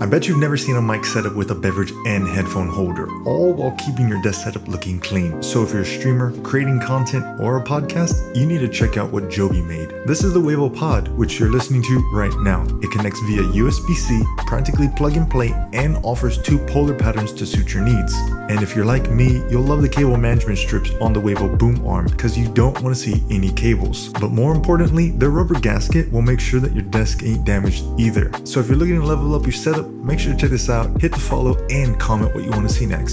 I bet you've never seen a mic setup with a beverage and headphone holder, all while keeping your desk setup looking clean. So if you're a streamer, creating content, or a podcast, you need to check out what Joby made. This is the Wavo Pod, which you're listening to right now. It connects via USB-C, practically plug and play, and offers two polar patterns to suit your needs. And if you're like me, you'll love the cable management strips on the Wavo boom arm because you don't want to see any cables. But more importantly, the rubber gasket will make sure that your desk ain't damaged either. So if you're looking to level up your setup, make sure to check this out, hit the follow, and comment what you want to see next.